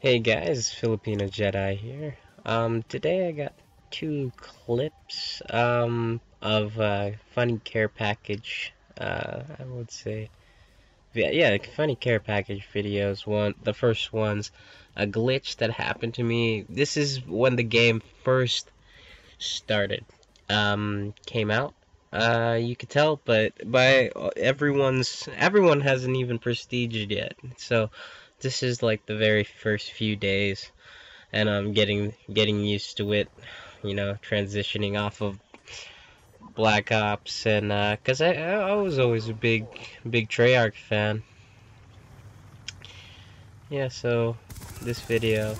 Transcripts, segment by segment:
Hey guys, Filipino Jedi here. Um, today I got two clips um, of uh, funny care package. Uh, I would say, yeah, yeah, funny care package videos. One, the first one's a glitch that happened to me. This is when the game first started, um, came out. Uh, you could tell, but by everyone's everyone hasn't even prestiged yet. So this is like the very first few days and I'm getting getting used to it you know transitioning off of Black Ops and uh, cuz I I was always a big big Treyarch fan. Yeah so this video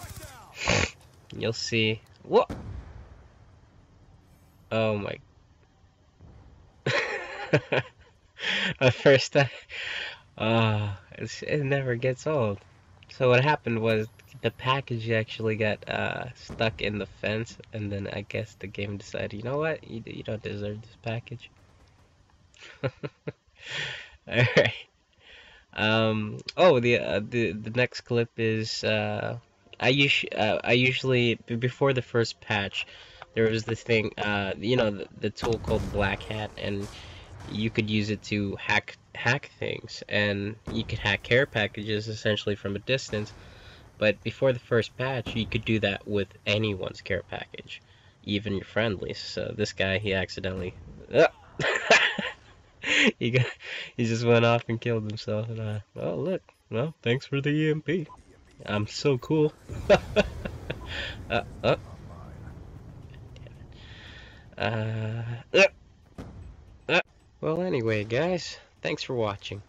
you'll see. What oh my at first I uh, it never gets old so what happened was the package actually got uh, stuck in the fence, and then I guess the game decided, you know what, you, you don't deserve this package. Alright. Um, oh, the, uh, the the next clip is uh, I us uh, I usually before the first patch, there was this thing, uh, you know, the, the tool called Black Hat, and you could use it to hack hack things, and you could hack care packages essentially from a distance. But before the first patch, you could do that with anyone's care package, even your friendlies. So this guy, he accidentally, he got, he just went off and killed himself. And I, oh look, well, thanks for the EMP. I'm so cool. uh, uh. Uh, uh, uh. Well, anyway, guys, thanks for watching.